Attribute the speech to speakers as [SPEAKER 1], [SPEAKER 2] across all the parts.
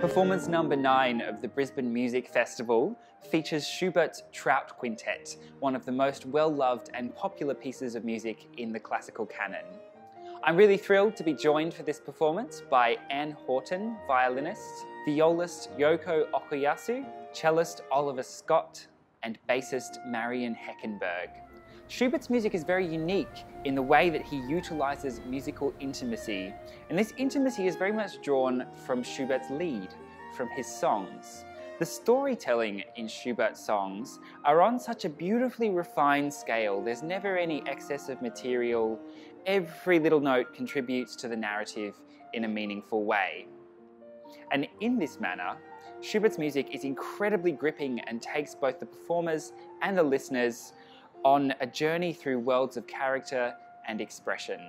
[SPEAKER 1] Performance number nine of the Brisbane Music Festival features Schubert's Trout Quintet, one of the most well-loved and popular pieces of music in the classical canon. I'm really thrilled to be joined for this performance by Anne Horton, violinist, violist Yoko Okayasu, cellist Oliver Scott, and bassist Marian Heckenberg. Schubert's music is very unique in the way that he utilizes musical intimacy, and this intimacy is very much drawn from Schubert's lead, from his songs. The storytelling in Schubert's songs are on such a beautifully refined scale. There's never any excess of material. Every little note contributes to the narrative in a meaningful way. And in this manner, Schubert's music is incredibly gripping and takes both the performers and the listeners on a journey through worlds of character and expression.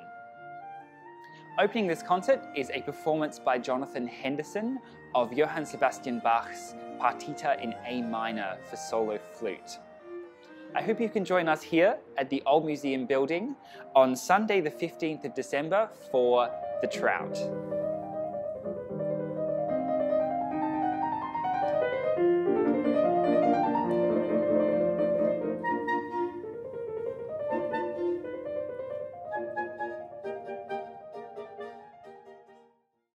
[SPEAKER 1] Opening this concert is a performance by Jonathan Henderson of Johann Sebastian Bach's Partita in A minor for solo flute. I hope you can join us here at the Old Museum building on Sunday the 15th of December for The Trout.